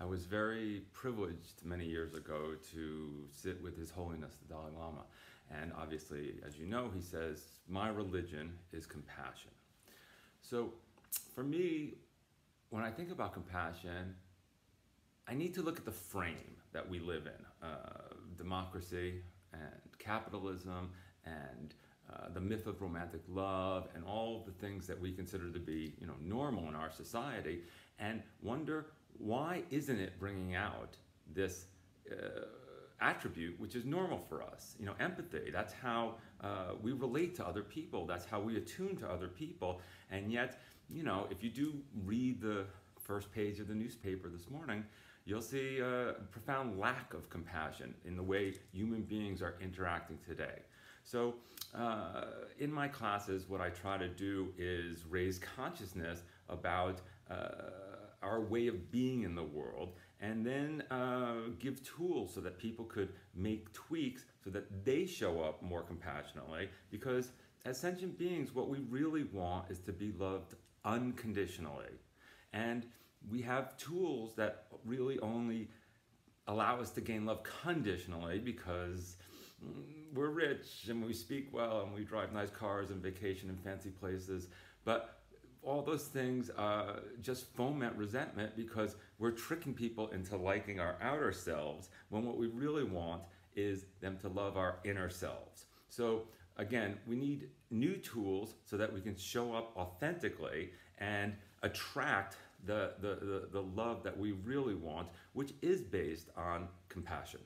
I was very privileged many years ago to sit with His Holiness the Dalai Lama. And obviously, as you know, he says, My religion is compassion. So for me, when I think about compassion, I need to look at the frame that we live in uh, democracy and capitalism and uh, the myth of romantic love and all the things that we consider to be you know normal in our society and wonder why isn't it bringing out this uh, attribute which is normal for us? You know empathy that's how uh, we relate to other people that's how we attune to other people and yet you know if you do read the first page of the newspaper this morning you'll see a profound lack of compassion in the way human beings are interacting today. So uh, in my classes, what I try to do is raise consciousness about uh, our way of being in the world and then uh, give tools so that people could make tweaks so that they show up more compassionately because as sentient beings what we really want is to be loved unconditionally and we have tools that really only allow us to gain love conditionally because we're rich and we speak well and we drive nice cars and vacation in fancy places, but all those things uh, just foment resentment because we're tricking people into liking our outer selves when what we really want is them to love our inner selves. So again, we need new tools so that we can show up authentically and attract the, the, the, the love that we really want, which is based on compassion.